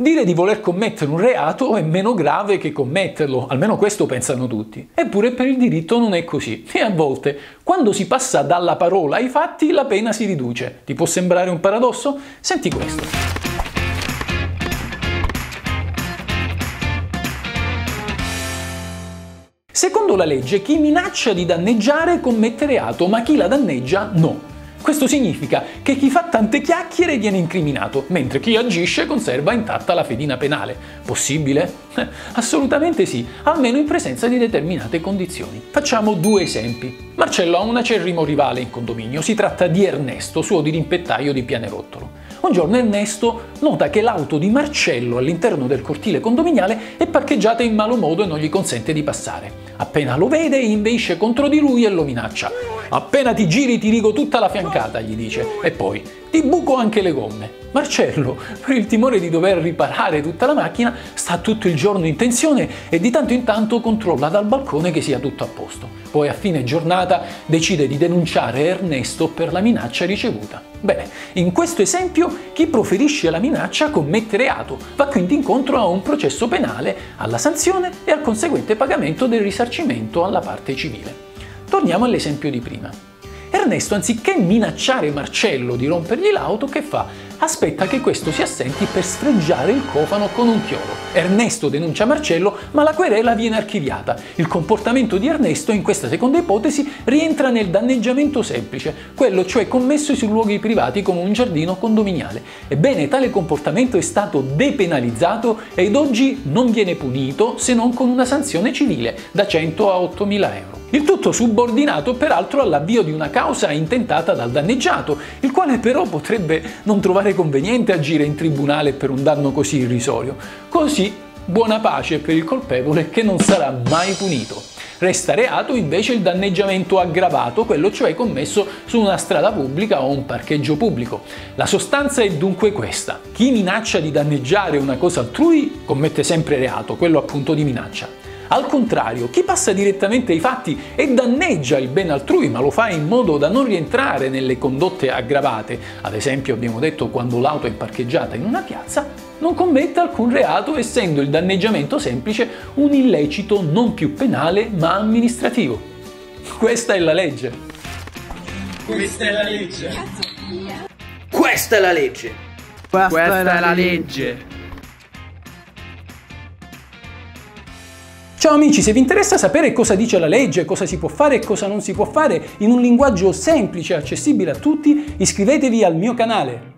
Dire di voler commettere un reato è meno grave che commetterlo, almeno questo pensano tutti. Eppure per il diritto non è così. E a volte, quando si passa dalla parola ai fatti, la pena si riduce. Ti può sembrare un paradosso? Senti questo. Secondo la legge, chi minaccia di danneggiare commette reato, ma chi la danneggia no. Questo significa che chi fa tante chiacchiere viene incriminato, mentre chi agisce conserva intatta la fedina penale. Possibile? Eh, assolutamente sì, almeno in presenza di determinate condizioni. Facciamo due esempi. Marcello ha un acerrimo rivale in condominio, si tratta di Ernesto, suo dirimpettaio di Pianerottolo. Un giorno Ernesto nota che l'auto di Marcello all'interno del cortile condominiale è parcheggiata in malo modo e non gli consente di passare. Appena lo vede inveisce contro di lui e lo minaccia. Appena ti giri ti rigo tutta la fiancata, gli dice, e poi ti buco anche le gomme. Marcello, per il timore di dover riparare tutta la macchina, sta tutto il giorno in tensione e di tanto in tanto controlla dal balcone che sia tutto a posto. Poi a fine giornata decide di denunciare Ernesto per la minaccia ricevuta. Bene, in questo esempio chi proferisce la minaccia commette reato, va quindi incontro a un processo penale, alla sanzione e al conseguente pagamento del risarcimento alla parte civile. Torniamo all'esempio di prima. Ernesto, anziché minacciare Marcello di rompergli l'auto, che fa? Aspetta che questo si assenti per sfregiare il cofano con un chiodo. Ernesto denuncia Marcello, ma la querela viene archiviata. Il comportamento di Ernesto, in questa seconda ipotesi, rientra nel danneggiamento semplice, quello cioè commesso su luoghi privati come un giardino condominiale. Ebbene, tale comportamento è stato depenalizzato ed oggi non viene punito se non con una sanzione civile, da 100 a 8.000 euro. Il tutto subordinato peraltro all'avvio di una causa intentata dal danneggiato, quale però potrebbe non trovare conveniente agire in tribunale per un danno così irrisorio. Così buona pace per il colpevole che non sarà mai punito. Resta reato invece il danneggiamento aggravato, quello cioè commesso su una strada pubblica o un parcheggio pubblico. La sostanza è dunque questa. Chi minaccia di danneggiare una cosa altrui commette sempre reato, quello appunto di minaccia. Al contrario, chi passa direttamente ai fatti e danneggia il bene altrui, ma lo fa in modo da non rientrare nelle condotte aggravate, ad esempio abbiamo detto quando l'auto è parcheggiata in una piazza, non commette alcun reato essendo il danneggiamento semplice un illecito non più penale ma amministrativo. Questa è la legge. Questa è la legge. Questa è la legge. Questa, Questa è la legge. Ciao amici, se vi interessa sapere cosa dice la legge, cosa si può fare e cosa non si può fare in un linguaggio semplice e accessibile a tutti, iscrivetevi al mio canale.